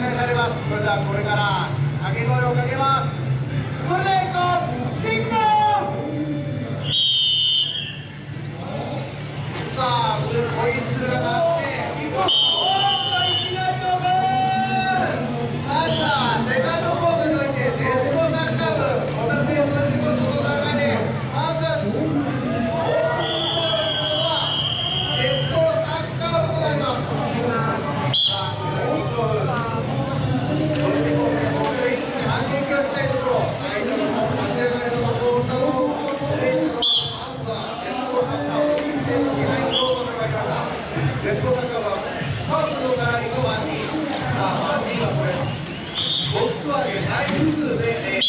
催されます。それではこれから掛け声をかけます。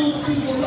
Amém.